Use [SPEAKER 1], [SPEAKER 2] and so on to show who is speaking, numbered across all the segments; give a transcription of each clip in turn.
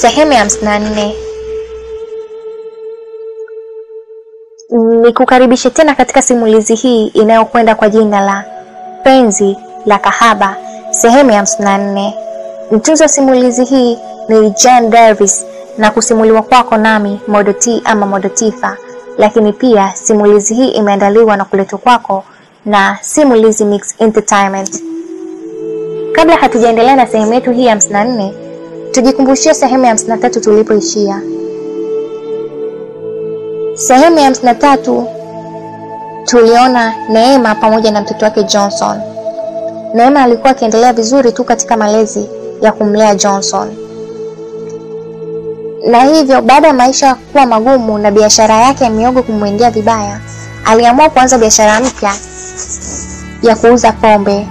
[SPEAKER 1] Sehemu ya hamsini na nne. Nikukaribishe tena katika simulizi hii inayokwenda kwa jina la Penzi la Kahaba, sehemu ya hamsini na nne. Mtunzi wa simulizi hii ni Jane Davis na kusimuliwa kwako nami Modo T ama Modo Tifa, lakini pia simulizi hii imeandaliwa na kuletwa kwako na Simulizi Mix Entertainment. Kabla hatujaendelea na sehemu yetu hii ya hamsini na nne, tujikumbushie sehemu ya hamsini na tatu tulipoishia. Sehemu ya hamsini na tatu tuliona Neema pamoja na mtoto wake Johnson. Neema alikuwa akiendelea vizuri tu katika malezi ya kumlea Johnson, na hivyo baada ya maisha kuwa magumu na biashara yake ya miogo kumwendea vibaya, aliamua kuanza biashara mpya ya kuuza pombe,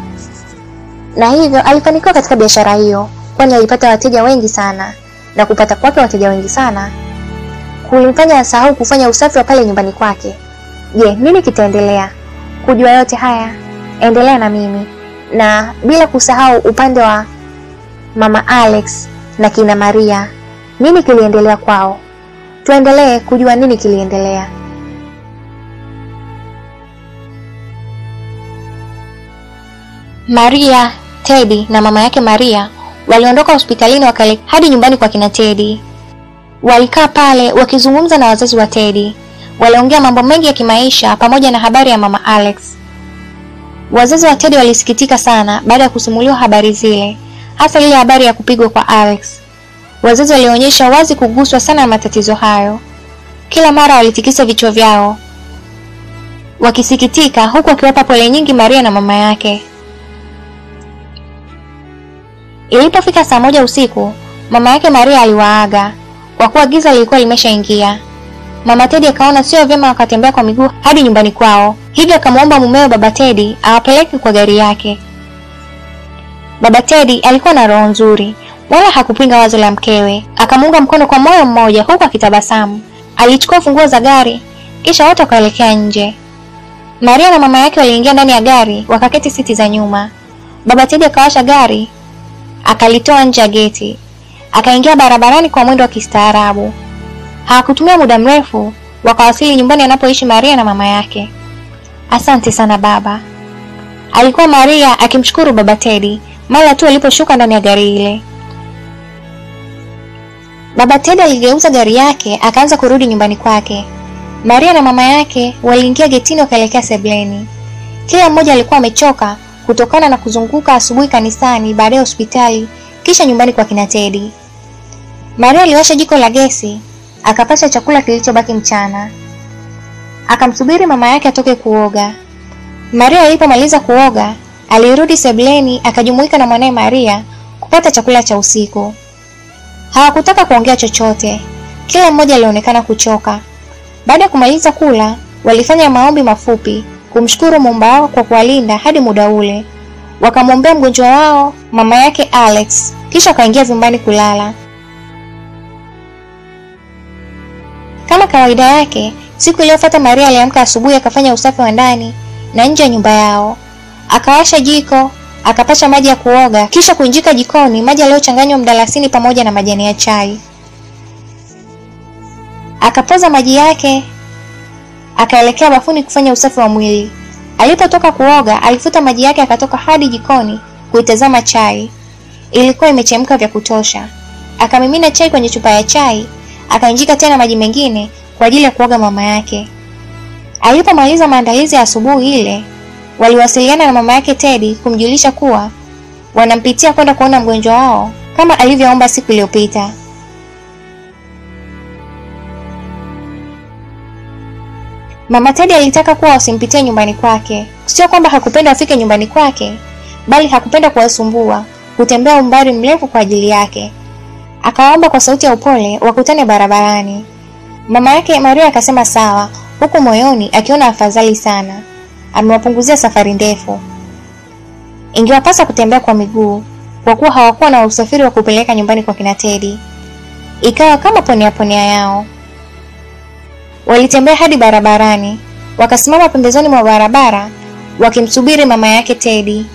[SPEAKER 1] na hivyo alifanikiwa katika biashara hiyo, kwani alipata wateja wengi sana, na kupata kwake wateja wengi sana kulimfanya asahau kufanya usafi wa pale nyumbani kwake. Je, nini kitaendelea? Kujua yote haya, endelea na mimi, na bila kusahau upande wa mama Alex na kina Maria, nini kiliendelea kwao? Tuendelee kujua nini kiliendelea. Maria, Teddy na mama yake Maria waliondoka hospitalini wakale hadi nyumbani kwa kina Tedi. Walikaa pale wakizungumza na wazazi wa Tedi, Waliongea mambo mengi ya kimaisha pamoja na habari ya mama Alex. Wazazi wa Tedi walisikitika sana baada ya kusimuliwa habari zile, hasa ile habari ya kupigwa kwa Alex. Wazazi walionyesha wazi kuguswa sana na matatizo hayo. Kila mara walitikisa vichwa vyao wakisikitika, huku wakiwapa pole nyingi Maria na mama yake. Ilipofika saa moja usiku, mama yake Maria aliwaaga kwa kuwa giza lilikuwa limeshaingia. Mama Tedi akaona sio vyema wakatembea kwa miguu hadi nyumbani kwao, hivyo akamwomba mumewe baba Tedi awapeleke kwa gari yake. Baba Tedi alikuwa na roho nzuri, wala hakupinga wazo la mkewe, akamuunga mkono kwa moyo mmoja, huku akitabasamu. Alichukua funguo za gari, kisha wote wakaelekea nje. Maria na mama yake waliingia ndani ya gari, wakaketi siti za nyuma. Baba Tedi akawasha gari, akalitoa nje ya geti akaingia barabarani kwa mwendo wa kistaarabu. Hawakutumia muda mrefu, wakawasili nyumbani anapoishi Maria na mama yake. Asante sana baba, alikuwa Maria akimshukuru baba Tedi mara tu aliposhuka ndani ya gari ile. Baba Tedi aligeuza gari yake akaanza kurudi nyumbani kwake. Maria na mama yake waliingia getini wakaelekea sebleni. Kila mmoja alikuwa amechoka kutokana na kuzunguka asubuhi kanisani, baadaye hospitali, kisha nyumbani kwa kina Teddy. Maria aliwasha jiko la gesi, akapasha chakula kilichobaki mchana. Akamsubiri mama yake atoke kuoga. Maria alipomaliza kuoga, alirudi sebleni akajumuika na mwanaye Maria kupata chakula cha usiku. Hawakutaka kuongea chochote. Kila mmoja alionekana kuchoka. Baada ya kumaliza kula, walifanya maombi mafupi kumshukuru Muumba wao kwa kuwalinda hadi muda ule. Wakamwombea mgonjwa wao, mama yake Alex, kisha wakaingia vyumbani kulala. Kama kawaida yake, siku iliyofuata Maria aliamka asubuhi akafanya usafi wa ndani na nje ya nyumba yao. Akawasha jiko, akapasha maji ya kuoga, kisha kuinjika jikoni maji yaliyochanganywa mdalasini pamoja na majani ya chai. Akapoza maji yake, akaelekea bafuni kufanya usafi wa mwili. Alipotoka kuoga, alifuta maji yake akatoka hadi jikoni kuitazama chai. Ilikuwa imechemka vya kutosha. Akamimina chai kwenye chupa ya chai akainjika tena maji mengine kwa ajili ya kuoga mama yake. Alipomaliza maandalizi ya asubuhi ile, waliwasiliana na mama yake Teddy kumjulisha kuwa wanampitia kwenda kuona mgonjwa wao kama alivyoomba siku iliyopita. Mama Teddy alitaka kuwa wasimpitie nyumbani kwake. Sio kwamba hakupenda wafike nyumbani kwake, bali hakupenda kuwasumbua, kutembea umbali mrefu kwa ajili yake. Akawaomba kwa sauti ya upole wakutane barabarani. Mama yake Maria akasema sawa, huku moyoni akiona afadhali sana, amewapunguzia safari ndefu. Ingewapasa kutembea kwa miguu kwa kuwa hawakuwa na usafiri wa kupeleka nyumbani kwa kina Teddy. Ikawa kama ponea ponea yao. Walitembea hadi barabarani, wakasimama pembezoni mwa barabara wakimsubiri mama yake Teddy.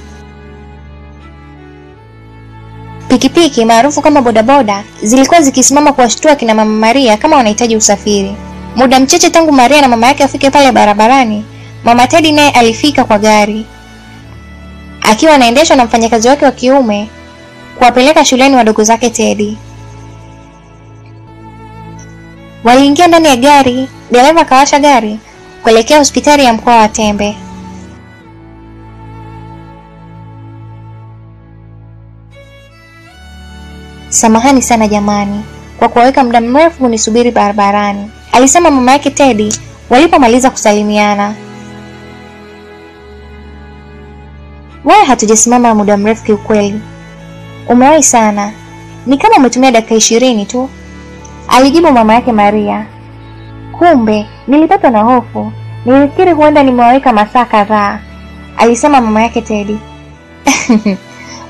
[SPEAKER 1] Pikipiki maarufu kama bodaboda zilikuwa zikisimama kuwashtua kina mama Maria kama wanahitaji usafiri. Muda mchache tangu Maria na mama yake afike pale barabarani, mama Teddy naye alifika kwa gari akiwa anaendeshwa na mfanyakazi wake wa kiume kuwapeleka shuleni wadogo zake Teddy. Waliingia ndani ya gari, dereva akawasha gari kuelekea hospitali ya mkoa wa Tembe. Samahani sana jamani kwa kuwaweka muda mrefu kunisubiri barabarani, alisema mama yake Teddy walipomaliza kusalimiana. Wala hatujasimama muda mrefu kiukweli, umewahi sana, ni kama umetumia dakika ishirini tu, alijibu mama yake Maria. Kumbe nilipatwa na hofu, nilifikiri huenda nimewaweka masaa kadhaa, alisema mama yake Teddy.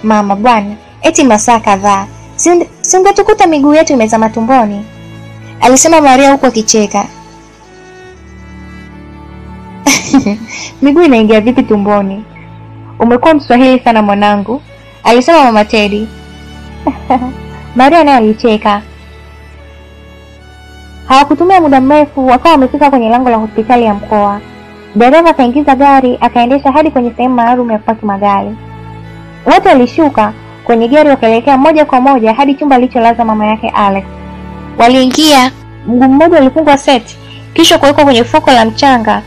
[SPEAKER 1] Mama bwana, eti masaa kadhaa si ungetukuta miguu yetu imezama tumboni, alisema Maria huku akicheka. miguu inaingia vipi tumboni? Umekuwa Mswahili sana mwanangu, alisema mama Teddy. Maria naye alicheka. Hawakutumia muda mrefu, wakawa wamefika kwenye lango la hospitali ya mkoa. Dereva akaingiza gari akaendesha hadi kwenye sehemu maalum ya kupaki magari. Wote walishuka kwenye gari wakaelekea moja kwa moja hadi chumba alicholaza mama yake Alex. Waliingia, mguu mmoja ulifungwa seti, kisha kuwekwa kwenye fuko la mchanga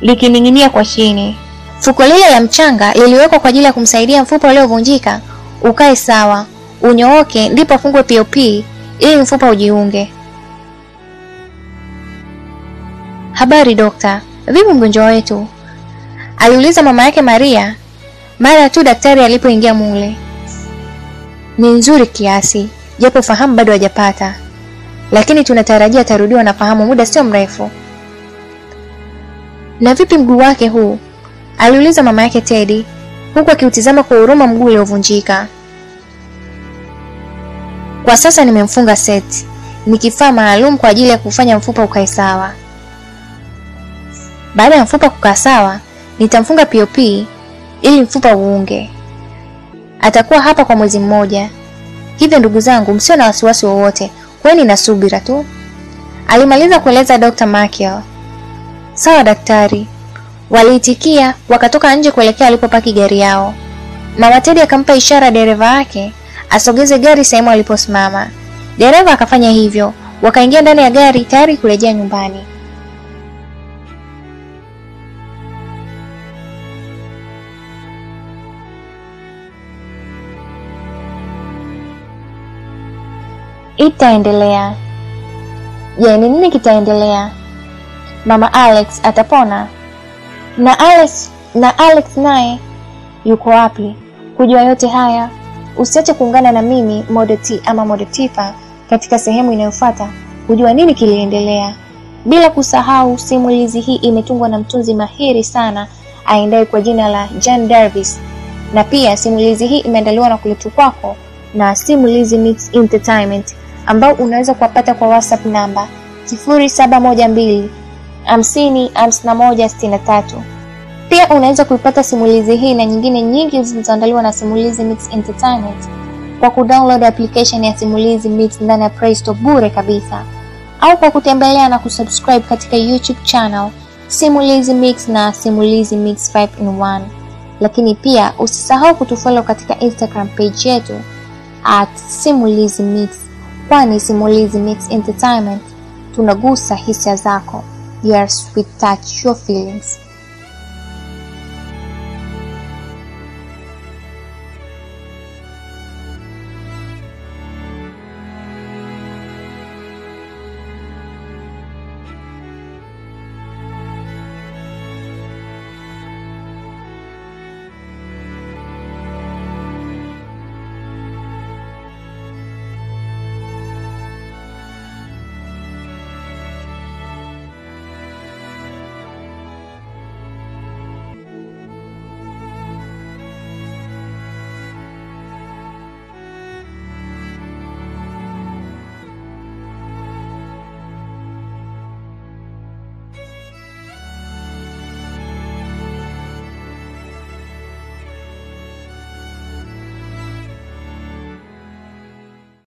[SPEAKER 1] likining'inia kwa chini. Fuko lile la mchanga liliwekwa kwa ajili ya kumsaidia mfupa uliovunjika ukae sawa, unyooke, ndipo afungwe POP ili mfupa ujiunge. Habari dokta, vipi mgonjwa wetu? aliuliza mama yake Maria mara tu daktari alipoingia mule. Ni nzuri kiasi, japo fahamu bado hajapata, lakini tunatarajia atarudiwa na fahamu muda sio mrefu. Na vipi mguu wake huu? aliuliza mama yake Teddy, huku akiutizama kwa huruma mguu uliovunjika. Kwa sasa nimemfunga seti, ni kifaa maalum kwa ajili ya kufanya mfupa ukae sawa. Baada ya mfupa kukaa sawa, nitamfunga POP ili mfupa uunge. Atakuwa hapa kwa mwezi mmoja. Hivyo ndugu zangu, msio na wasiwasi wowote, kweni na subira tu, alimaliza kueleza Dr. Markel. Sawa daktari, waliitikia wakatoka nje kuelekea alipopaki gari yao. Mama Tedi akampa ishara dereva yake asogeze gari sehemu aliposimama. Dereva akafanya hivyo, wakaingia ndani ya gari tayari kurejea nyumbani. Itaendelea. Je, ni nini kitaendelea? Mama Alex atapona? Na Alex na Alex naye yuko wapi? Kujua yote haya, usiache kuungana na mimi Mode T ama Mode Tifa katika sehemu inayofuata kujua nini kiliendelea. Bila kusahau, simulizi hii imetungwa na mtunzi mahiri sana aendaye kwa jina la Jan Darvis, na pia simulizi hii imeandaliwa na kuletwa kwako na Simulizi Mix Entertainment ambao unaweza kuwapata kwa WhatsApp namba 0712 50 51 63. Pia unaweza kuipata simulizi hii na nyingine nyingi zilizoandaliwa na Simulizi Mix Entertainment kwa kudownload application ya Simulizi Mix ndani ya Play Store bure kabisa, au kwa kutembelea na kusubscribe katika YouTube channel Simulizi Mix na Simulizi Mix 5 in 1. Lakini pia usisahau kutufollow katika Instagram page yetu at Simulizi Mix, kwani Simulizi Mix Entertainment tunagusa hisia zako. Yes, we touch your feelings.